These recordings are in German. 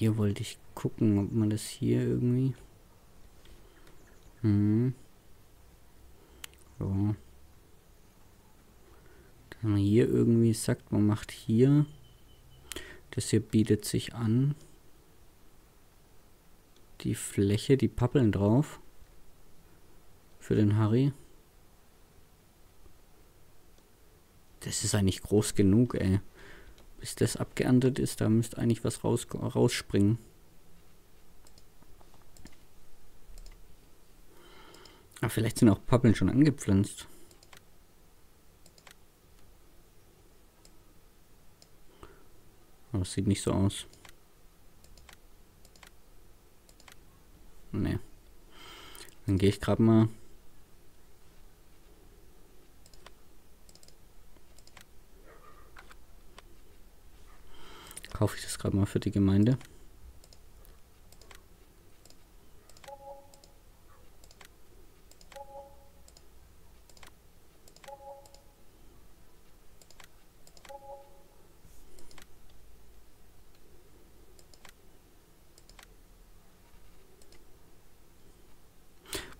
Hier wollte ich gucken, ob man das hier irgendwie. Hm. So. Dann hier irgendwie sagt, man macht hier. Das hier bietet sich an. Die Fläche, die Pappeln drauf. Für den Harry. Das ist eigentlich groß genug, ey. Bis das abgeerntet ist, da müsste eigentlich was raus, rausspringen. Ah, vielleicht sind auch Pappeln schon angepflanzt. Aber es sieht nicht so aus. Nee. Dann gehe ich gerade mal kaufe ich das gerade mal für die Gemeinde.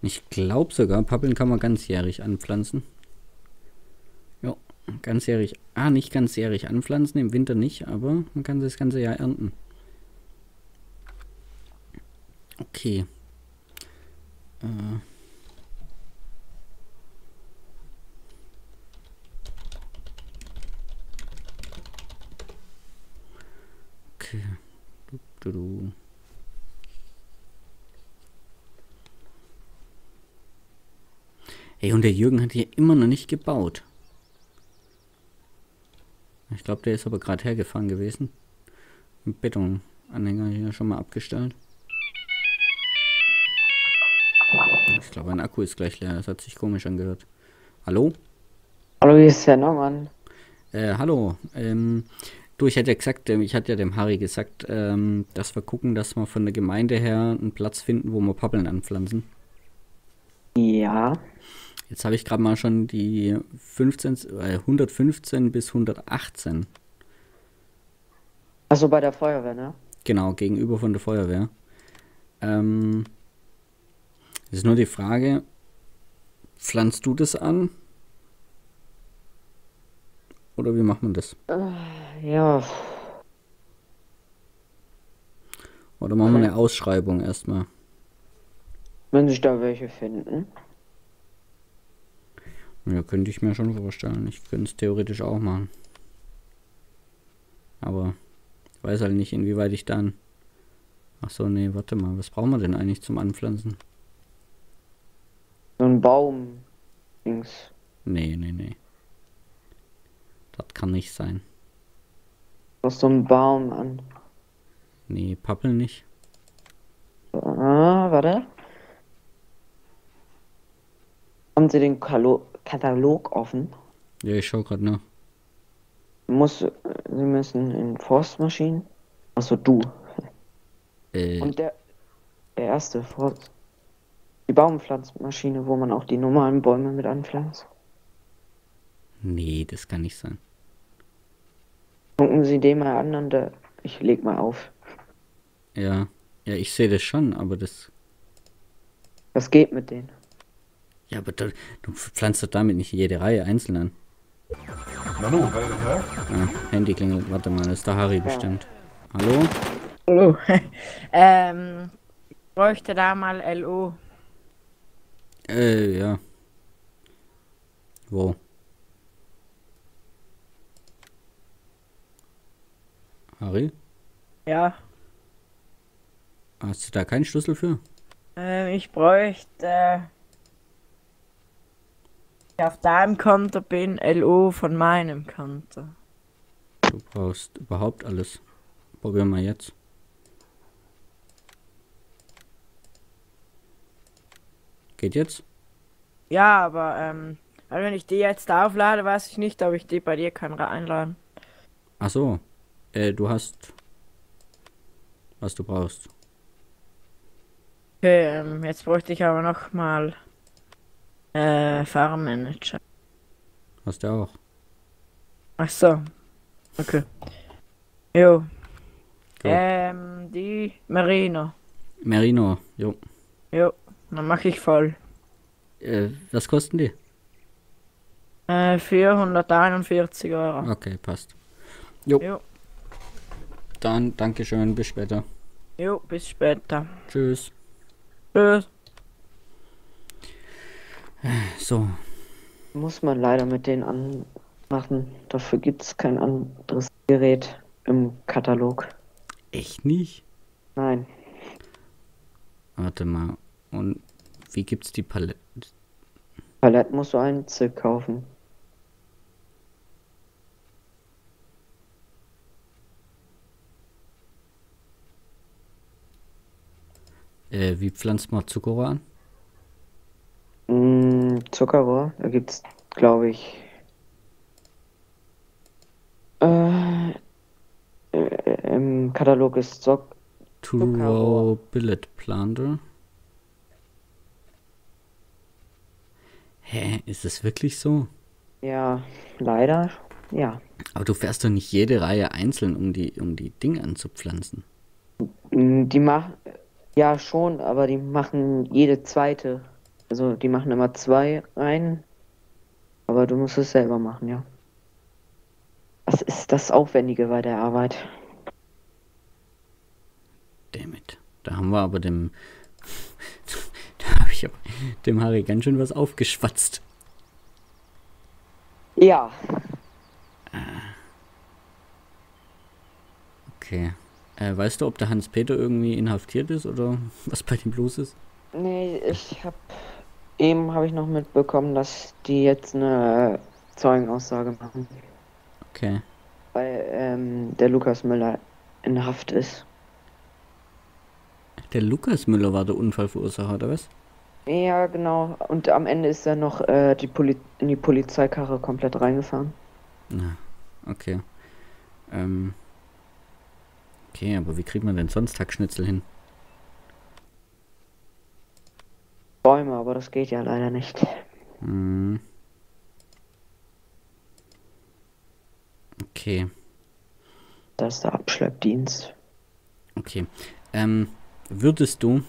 Ich glaube sogar, Pappeln kann man ganzjährig anpflanzen. Ganzjährig. Ah, nicht ganzjährig anpflanzen, im Winter nicht, aber man kann das ganze Jahr ernten. Okay. Äh. Okay. Du, du, du. Ey, und der Jürgen hat hier immer noch nicht gebaut. Ich glaube, der ist aber gerade hergefahren gewesen. Betonanhänger hier schon mal abgestellt. Ich glaube, ein Akku ist gleich leer. Das hat sich komisch angehört. Hallo? Hallo, hier ist der Norman. Äh, hallo. Ähm, du, ich hätte ja gesagt, ich hatte ja dem Harry gesagt, ähm, dass wir gucken, dass wir von der Gemeinde her einen Platz finden, wo wir Pappeln anpflanzen. Ja. Jetzt habe ich gerade mal schon die 15, äh, 115 bis 118. Also bei der Feuerwehr, ne? Genau, gegenüber von der Feuerwehr. Ähm, ist nur die Frage, pflanzt du das an? Oder wie macht man das? Äh, ja. Oder machen wir eine Ausschreibung erstmal? Wenn sich da welche finden. Ja, könnte ich mir schon vorstellen. Ich könnte es theoretisch auch machen. Aber ich weiß halt nicht, inwieweit ich dann... Ach so, nee, warte mal. Was brauchen wir denn eigentlich zum Anpflanzen? So ein Baum. Dings. Nee, nee, nee. Das kann nicht sein. Doch so ein Baum an. Nee, Pappel nicht. Ah, warte. Haben Sie den Kalo Katalog offen? Ja, ich schau gerade nach. Muss, Sie müssen in Forstmaschinen. Achso, du. Äh. Und der, der erste Forst. Die Baumpflanzmaschine, wo man auch die normalen Bäume mit anpflanzt. Nee, das kann nicht sein. Gucken Sie den mal an und der, ich leg mal auf. Ja, ja, ich sehe das schon, aber das. Was geht mit denen? Ja, aber du, du pflanzt doch damit nicht jede Reihe einzeln an. Nanu, ja? Ah, Handy klingelt. Warte mal, das ist der Harry ja. bestimmt. Hallo? Hallo. ähm, ich bräuchte da mal LO. Äh, ja. Wo? Harry? Ja. Hast du da keinen Schlüssel für? Ähm, ich bräuchte auf deinem Konto bin, LO von meinem Konto. Du brauchst überhaupt alles. Probieren wir jetzt. Geht jetzt? Ja, aber ähm, also wenn ich die jetzt auflade, weiß ich nicht, ob ich die bei dir kann einladen. Ach so. Äh, du hast was du brauchst. Okay, ähm, jetzt bräuchte ich aber noch mal äh, Fahrermanager. Hast du auch. Ach so. Okay. Jo. Go. Ähm, die Merino. Merino, jo. Jo, dann mache ich voll. Äh, was kosten die? Äh, 441 Euro. Okay, passt. Jo. Jo, Dann, Dankeschön, bis später. jo, bis später. Tschüss. Tschüss. So, Muss man leider mit denen anmachen. Dafür gibt es kein anderes Gerät im Katalog. echt nicht? Nein. Warte mal. Und wie gibt's die Palette? Palette musst du einzeln kaufen. Äh, wie pflanzt man Zuckerrohr an? Zuckerrohr, da gibt's, glaube ich. Äh, äh, Im Katalog ist Zock. Row billet planter. Hä, ist es wirklich so? Ja, leider. Ja. Aber du fährst doch nicht jede Reihe einzeln, um die, um die Dinge anzupflanzen. Mm, Die machen. Ja, schon, aber die machen jede zweite. Also, die machen immer zwei rein. Aber du musst es selber machen, ja. Das ist das Aufwendige bei der Arbeit. Dammit. Da haben wir aber dem. da habe ich aber dem Harry ganz schön was aufgeschwatzt. Ja. Okay. Äh, weißt du, ob der Hans-Peter irgendwie inhaftiert ist oder was bei dem los ist? Nee, ich hab. Eben habe ich noch mitbekommen, dass die jetzt eine Zeugenaussage machen. Okay. Weil ähm, der Lukas Müller in Haft ist. Der Lukas Müller war der Unfallverursacher, oder was? Ja, genau. Und am Ende ist er noch äh, die Poli in die Polizeikarre komplett reingefahren. Na, okay. Ähm. Okay, aber wie kriegt man denn sonst Hackschnitzel hin? Bäume, aber das geht ja leider nicht. Hm. Okay, Das ist der Abschleppdienst. okay. Ähm, würdest du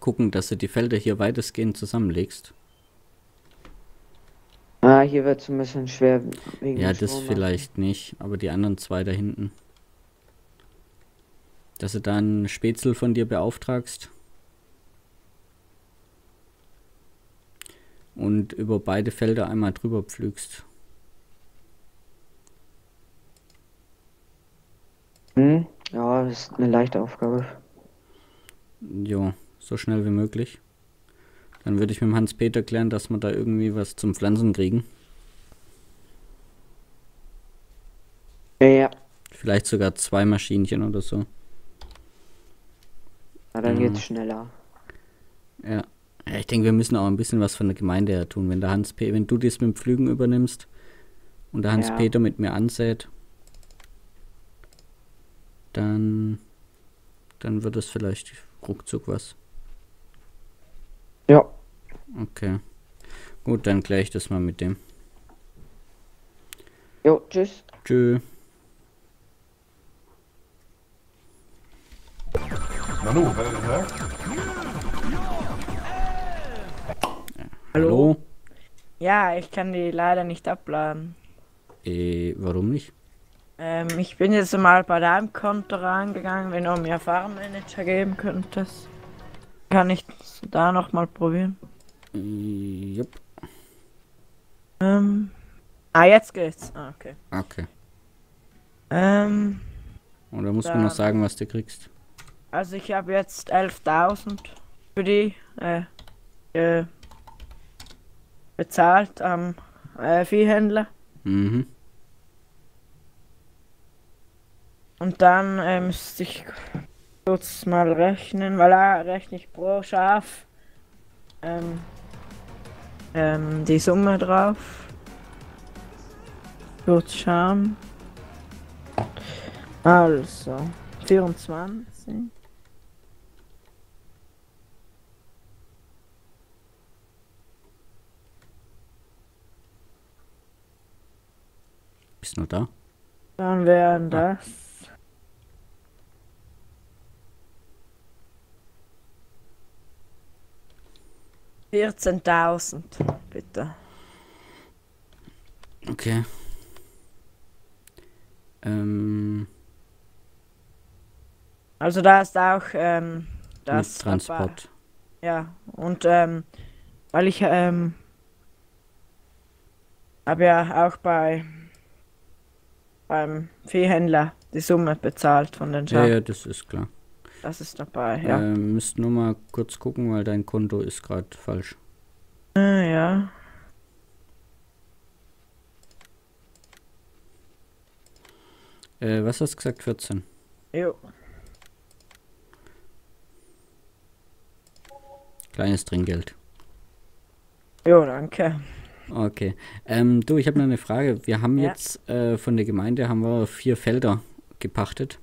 gucken, dass du die Felder hier weitestgehend zusammenlegst? Ah, hier wird es ein bisschen schwer wegen Ja, das vielleicht nicht, aber die anderen zwei da hinten. Dass du da einen Spätzle von dir beauftragst. Und über beide Felder einmal drüber pflügst. Hm? Ja, das ist eine leichte Aufgabe. Jo, so schnell wie möglich. Dann würde ich mit dem Hans-Peter klären, dass wir da irgendwie was zum Pflanzen kriegen. Ja, ja. Vielleicht sogar zwei Maschinchen oder so. Na, dann Mhm. geht's schneller. Ja. Ja ich denke, wir müssen auch ein bisschen was von der Gemeinde her tun. Wenn der Hans Pe wenn du das mit dem Pflügen übernimmst und der Ja. Hans-Peter mit mir ansät, dann, dann wird es vielleicht ruckzuck was. Ja. Okay. Gut, dann kläre ich das mal mit dem. Jo, tschüss. Tschö. Nanu, hä? hä? Hallo? Ja, ich kann die leider nicht abladen. Äh, warum nicht? Ähm, ich bin jetzt mal bei deinem Konto reingegangen, wenn du mir Farmmanager geben könntest. Kann ich da noch mal probieren? Äh, jupp. Ähm. Ah, jetzt geht's. Ah, okay. Okay. Ähm, Und da musst du Dann- noch sagen, was du kriegst. also ich habe jetzt 11.000 für die äh, äh, bezahlt am äh, Viehhändler. Mhm. Und dann äh, müsste ich kurz mal rechnen, weil da rechne ich pro Schaf ähm, ähm, die Summe drauf. Kurz schauen. Also, 24. ist nur da. Dann wären ah. das. Vierzehntausend, bitte. Okay. Ähm. Also da ist auch ähm, das Mit Transport. Aber, ja, und ähm, weil ich ähm, habe ja auch bei beim Viehhändler die Summe bezahlt von den Ja, Schafen. ja, das ist klar. Das ist dabei, ja. Ähm, müsst nur mal kurz gucken, weil dein Konto ist gerade falsch. Äh, ja. Äh, was hast du gesagt? 14. Jo. Kleines Trinkgeld. Jo, danke. Okay. Ähm, du, ich habe noch eine Frage. Wir haben Ja. jetzt äh, von der Gemeinde haben wir vier Felder gepachtet.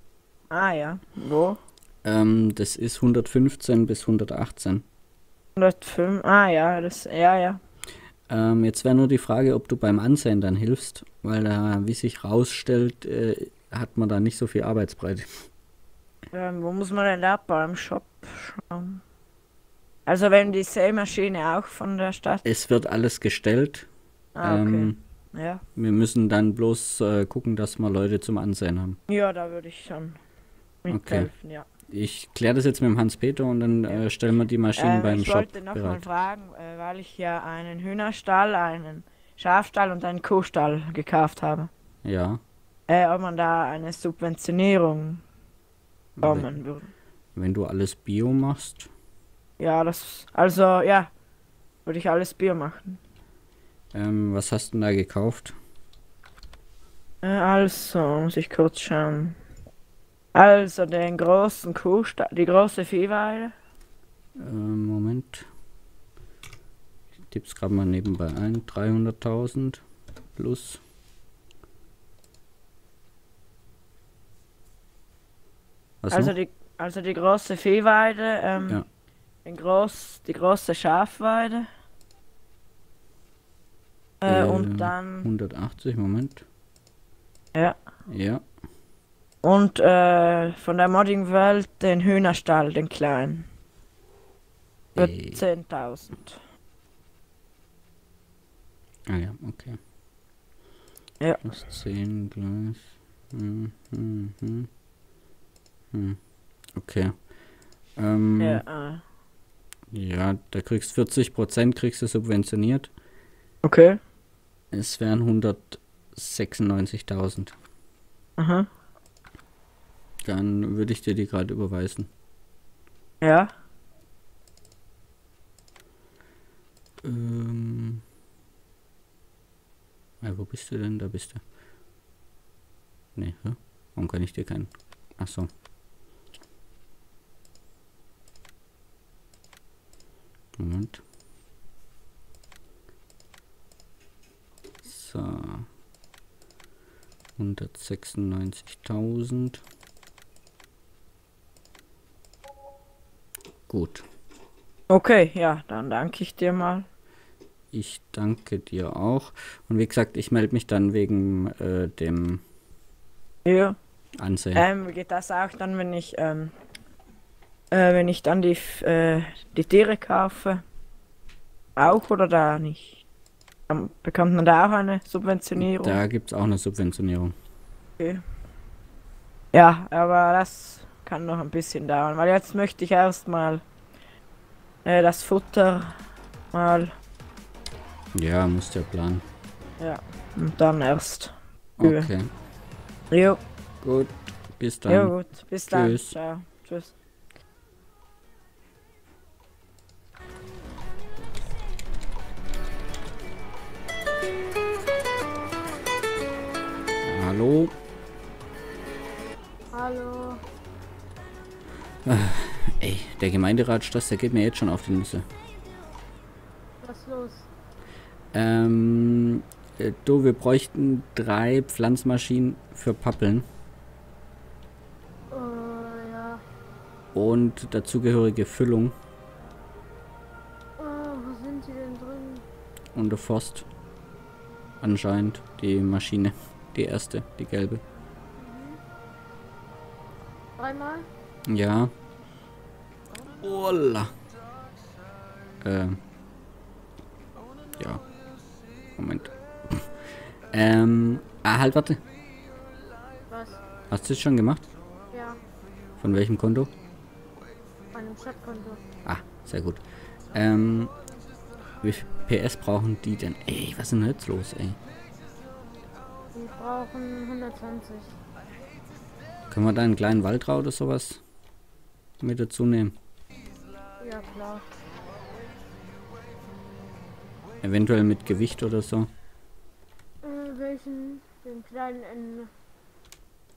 Ah ja. Wo? Ähm, das ist 115 bis 118. 105. Ah ja, das. Ja, ja. Ähm, jetzt wäre nur die Frage, ob du beim Ansehen dann hilfst, weil da, wie sich rausstellt, äh, hat man da nicht so viel Arbeitsbreite. Ähm, wo muss man denn da beim Shop schauen? Also wenn die Sämaschine auch von der Stadt. Es wird alles gestellt. Ah, okay. Ähm, ja. wir müssen dann bloß äh, gucken, dass wir Leute zum Ansehen haben. Ja, da würde ich schon mithelfen, ja. Ich kläre das jetzt mit dem Hans-Peter und dann äh, stellen wir die Maschinen Ähm, beim ich Shop wollte noch mal bereit. fragen, äh, weil ich ja einen Hühnerstall, einen Schafstall und einen Kuhstall gekauft habe. Ja. Äh, ob man da eine Subventionierung bekommen würde. wenn du alles Bio machst, Ja, das. Also, ja. Würde ich alles Bier machen. ähm, was hast du denn da gekauft? Äh, also, muss ich kurz schauen. Also, den großen Kuhstall, die große Viehweide. Ähm, Moment. Ich tipp's gerade mal nebenbei ein. 300.000 plus. Was Also noch? die, also die große Viehweide, ähm, Ja. Groß, die große Schafweide. Äh, Ähm, und dann 180, Moment. Ja. Ja. und äh, von der Modding-Welt den Hühnerstall, den kleinen. Für Äh, 10.000. ah ja, okay. Ja. Plus 10 gleich. Hm, hm, hm. Hm. Okay. Ähm, Ja, ja. da kriegst 40% kriegst du subventioniert. okay. Es wären 196.000. Aha. Dann würde ich dir die gerade überweisen. Ja. Ähm. Ah, wo bist du denn? Da bist du. Nee, hä? Warum kann ich dir keinen? Ach so. Moment. So. 196.000. Gut. Okay, ja, dann danke ich dir mal. Ich danke dir auch. Und wie gesagt, ich melde mich dann wegen äh, dem Ja. Ansehen. Ähm, geht das auch dann, wenn ich, ähm, äh, wenn ich dann die, äh, die Tiere kaufe? Auch oder da nicht? Dann bekommt man da auch eine Subventionierung? Da gibt es auch eine Subventionierung. Ja, aber das kann noch ein bisschen dauern, weil jetzt möchte ich erstmal äh, das Futter mal Ja, musst ja planen. und dann erst. Okay, Jo, gut. Bis dann. jo gut, bis dann. Tschüss. Ciao. Tschüss. Hallo. Hallo. Ey, der Gemeinderatstress, der geht mir jetzt schon auf die Nüsse. Was ist los? Ähm, äh, du, wir bräuchten drei Pflanzmaschinen für Pappeln Äh, ja. und dazugehörige Füllung Äh, wo sind die denn drin? und der Forst. Anscheinend die Maschine. Die erste, die gelbe. Dreimal? Ja. Ola. Ähm, Ja. Moment. ähm, ah, halt, warte. Was? Hast du es schon gemacht? Ja, Von welchem Konto? von dem Stadtkonto. Ah, sehr gut. Ähm, wie viel PS brauchen die denn? Ey, was ist denn jetzt los, ey? Die brauchen 120. Können wir da einen kleinen Waldrau oder sowas mit dazu nehmen? Ja, klar. Eventuell mit Gewicht oder so. Äh, welchen? Den kleinen in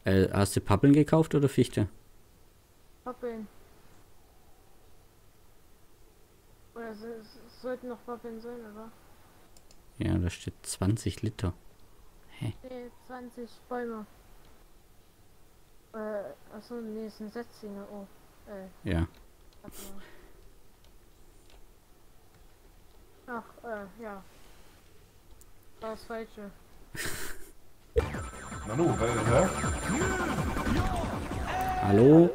Äh, hast du Pappeln gekauft oder Fichte? Pappeln. Oder so, es sollten noch Pappeln sein, aber. Ja, da steht 20 Liter. Nee, 20 Bäume. Äh, achso, nee, es sind Setzlinge. Oh. Äh, Ja. Ach, äh, ja. War das Falsche. Nanu, hä? hä? Hallo?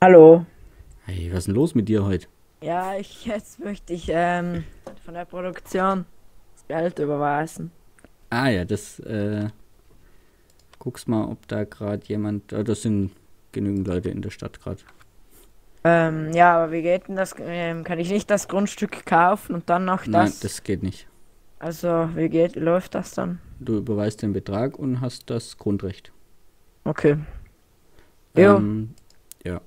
Hallo. Hey, was ist denn los mit dir heute? Ja, ich jetzt möchte ich ähm, von der Produktion das Geld überweisen. Ah ja, das, äh, guckst mal, ob da gerade jemand, äh, das sind genügend Leute in der Stadt gerade. Ähm, ja, aber wie geht denn das? Ähm, kann ich nicht das Grundstück kaufen und dann noch Nein, das? das geht nicht. Also, wie geht, läuft das dann? Du überweist den Betrag und hast das Grundrecht. Okay. Ähm, ja,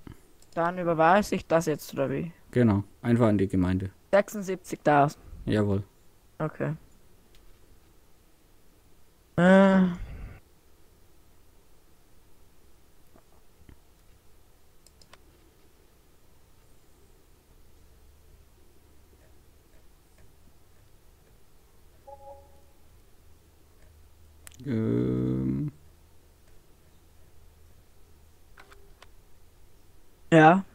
Dann überweise ich das jetzt oder wie? genau. Einfach an die Gemeinde. 76.000. Jawohl. Okay. Äh. Ähm, Ja.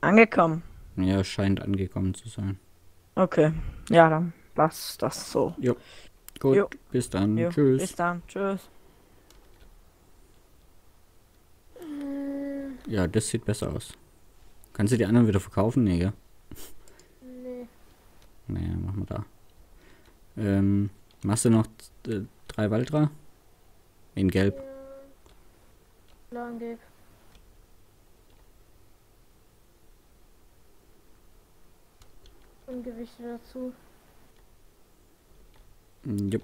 Angekommen. ja, scheint angekommen zu sein. Okay. Ja, dann lass das so. Gut, Jo. bis dann. Jo, Tschüss. Bis dann. Tschüss. Ja, das sieht besser aus. Kannst du die anderen wieder verkaufen? Nee, gell? Nee. Naja, machen wir da. Ähm, machst du noch äh, drei Waldra? In Gelb. Lang gelb. Und Gewichte dazu. Jupp.